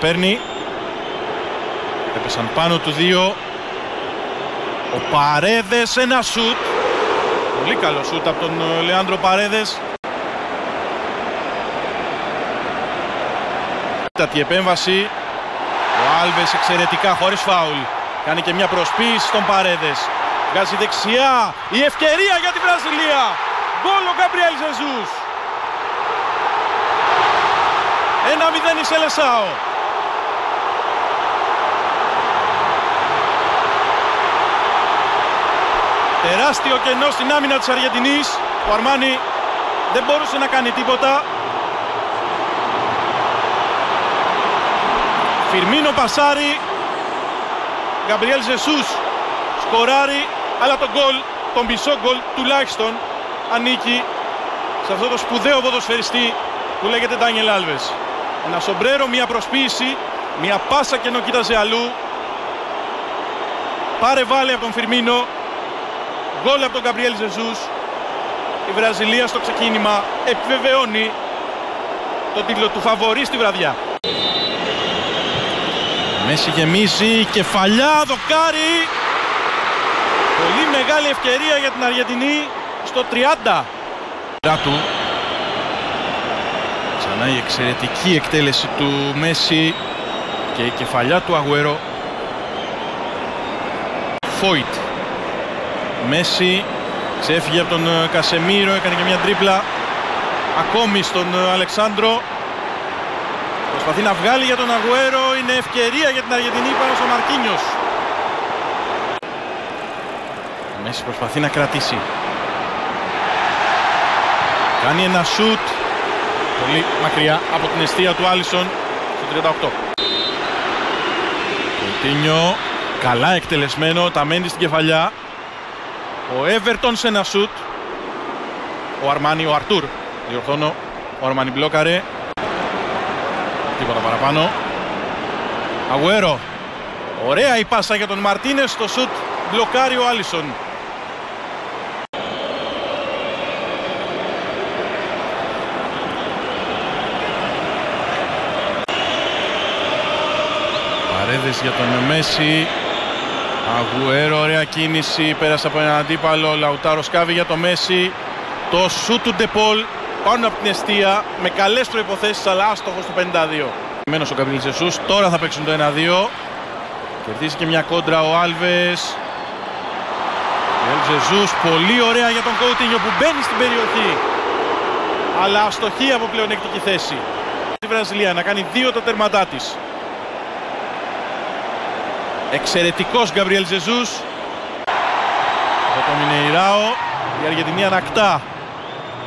Παίρνει. Έπεσαν πάνω του δύο. Ο Παρέδες ένα σουτ. Πολύ καλό σουτ από τον ε, Λεάνδρο Παρέδες. Τάτη επέμβαση. Ο Άλβες εξαιρετικά χωρίς φάουλ. Κάνει και μια προσποίηση στον Παρέδες. Βγάζει δεξιά. Η ευκαιρία για την Βραζιλία. Γκολ ο Γκαμπριέλ Ζεζούς. 1-0 η Σελεσάο. Τεράστιο κενό στην άμυνα της Αργεντινής. Ο Αρμάνι δεν μπορούσε να κάνει τίποτα. Φιρμίνο Πασάρι. Γκαμπριέλ Ζεσούς σκοράρει. Αλλά το γκολ, το μισό γκολ τουλάχιστον ανήκει σε αυτό το σπουδαίο ποδοσφαιριστή που λέγεται Ντάνιελ Άλβες. Ένα σομπρέρο, μια προσποίηση, μια πάσα και ενώ κοίταζε αλλού. Πάρε βάλε από τον Φιρμίνο. Γκολ από τον Γκαμπριέλ Ζεζούς. Η Βραζιλία στο ξεκίνημα επιβεβαιώνει τον τίτλο του φαβορή στη βραδιά. Μέση γεμίζει, κεφαλιά, δοκάρι. Πολύ μεγάλη ευκαιρία για την Αργεντινή στο 30. Του. Ξανά η εξαιρετική εκτέλεση του Μέση και η κεφαλιά του Αγουέρο. Φόιτ. Μέση ξέφυγε από τον ε, Κασεμίρο, έκανε και μια τρίπλα ακόμη στον ε, Αλεξάνδρο. Προσπαθεί να βγάλει για τον Αγουέρο, είναι ευκαιρία για την Αργεντινή πάνω στο Μαρκίνιος. Μέση προσπαθεί να κρατήσει. Κάνει ένα σουτ πολύ μακριά από την αιστεία του Άλισον στο 38. Κοντίνιο, καλά εκτελεσμένο, τα μένει στην κεφαλιά. Ο Εύερτον σε ένα σουτ. Ο Αρμάνι, ο Αρτούρ, διορθώνω, ο Αρμάνι μπλόκαρε. Τίποτα παραπάνω. Αγουέρο. Ωραία η πάσα για τον Μαρτίνες στο σουτ. Μπλοκάρει ο Άλισον. Παρέδες για τον Μέση. Αγουέρο, ωραία κίνηση. Πέρασε από έναν αντίπαλο. Λαουτάρος σκάβει για το Μέση. Το σουτ του Ντεπόλ πάνω από την αιστεία με καλές προϋποθέσεις αλλά άστοχος στο 52. Μένος ο Καμπρίλ Ζεσούς, τώρα θα παίξουν το 1-2. Κερδίζει και μια κόντρα ο Άλβες. Ο Ζεσούς, πολύ ωραία για τον Κόουτινιο που μπαίνει στην περιοχή. Αλλά αστοχή από πλεονεκτική θέση. Η Βραζιλία να κάνει δύο τα τερματά της. Εξαιρετικός Γκαμπριέλ Ζεζούς. Από το Μινεϊράο. Η Αργεντινή ανακτά.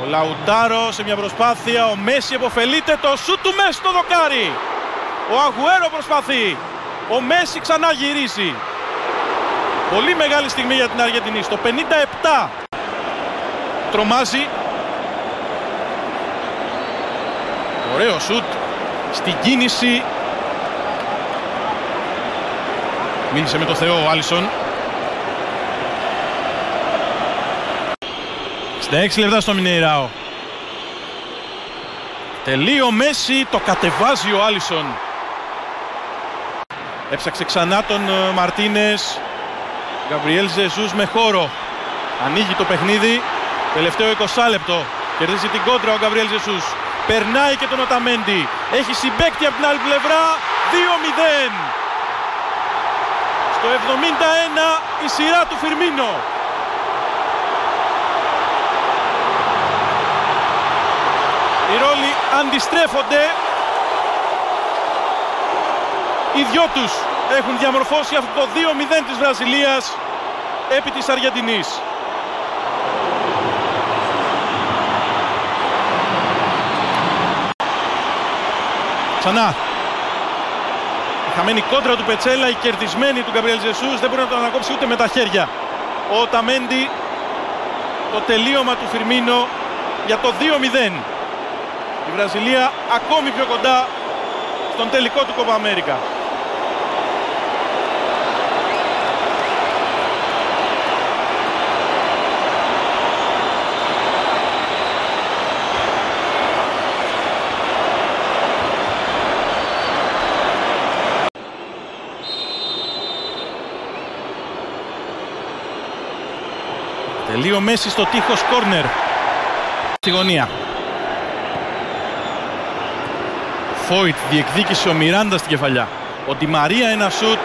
Ο Λαουτάρο σε μια προσπάθεια. Ο Μέση επωφελείται. Το σούτ του Μέση το δοκάρι. Ο Αγουέρο προσπαθεί. Ο Μέση ξανά γυρίζει. Πολύ μεγάλη στιγμή για την Αργεντινή. Στο 57 τρομάζει. Ωραίο σούτ. Στην κίνηση Μίλησε με το Θεό ο Άλισον. 66 λεπτά στο Μινεϊράο. Τελείο Μέση, το κατεβάζει ο Άλισον. Έψαξε ξανά τον ε, Μαρτίνες. Γκαμπριέλ Ζεζούς με χώρο. Ανοίγει το παιχνίδι. Τελευταίο 20 λεπτό. Κερδίζει την κόντρα ο Γκαμπριέλ Ζεσούς. Περνάει και τον Οταμέντι. Έχει συμπέκτη από την άλλη πλευρά. 2-0. Το 71 η σειρά του Φιρμίνο. Οι ρόλοι αντιστρέφονται. Οι δυο τους έχουν διαμορφώσει αυτό το 2-0 της Βραζιλίας επί της Αργεντινής. Ξανά χαμένη κόντρα του Πετσέλα, η κερδισμένη του Γκαμπριέλ Ζεσούς δεν μπορεί να τον ανακόψει ούτε με τα χέρια. Ο Ταμέντι, το τελείωμα του Φιρμίνο για το 2-0. Η Βραζιλία ακόμη πιο κοντά στον τελικό του Κόπα Αμέρικα. Τελείο Μέση στο τείχος κόρνερ. Στη γωνία. Φόιτ διεκδίκησε ο Μιράντα στην κεφαλιά. Ο Ντι Μαρία ένα σουτ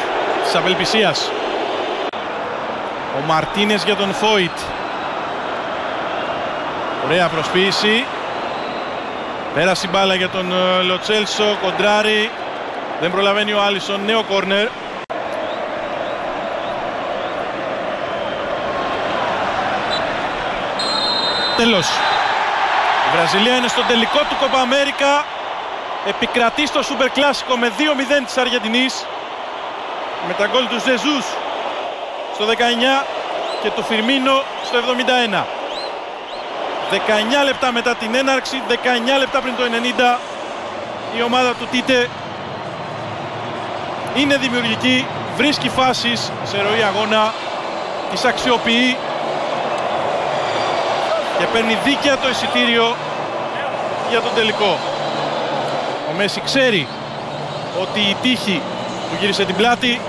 της απελπισίας. Ο Μαρτίνες για τον Φόιτ. Ωραία προσποίηση. Πέρασε η μπάλα για τον ε, Λοτσέλσο, κοντράρι. Δεν προλαβαίνει ο Άλισον, νέο κόρνερ. Τέλος. Η Βραζιλία είναι στο τελικό του Κοπα Αμέρικα. Επικρατεί στο Σούπερ Κλάσικο με 2-0 της Αργεντινής. Με τα γκολ του Ζεζούς στο 19 και του Φιρμίνο στο 71. 19 λεπτά μετά την έναρξη, 19 λεπτά πριν το 90 η ομάδα του Τίτε είναι δημιουργική, βρίσκει φάσεις σε ροή αγώνα, τις αξιοποιεί και παίρνει δίκαια το εισιτήριο για τον τελικό. Ο Μέση ξέρει ότι η τύχη του γύρισε την πλάτη